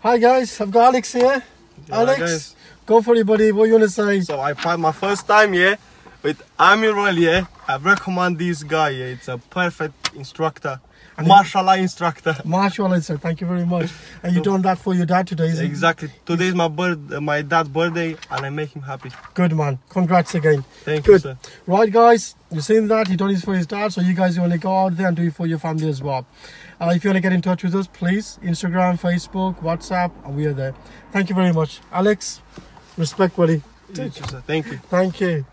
Hi guys, I've got Alex here. Yeah, Alex, guys. go for it, buddy. What you want to say? So I find my first time here with Amir Royal yeah. I recommend this guy. Yeah. It's a perfect instructor, And martial art instructor. Martial I said, thank you very much. And you done that for your dad today, isn't it? Exactly. Today is my birth, uh, my dad's birthday, and I make him happy. Good man. Congrats again. Thank you, Good. sir. Right, guys, you've seen that. He done this for his dad, so you guys want to go out there and do it for your family as well. Uh, if you want to get in touch with us, please, Instagram, Facebook, WhatsApp, and we are there. Thank you very much. Alex, Respectfully. buddy. You sir. Thank you. Thank you.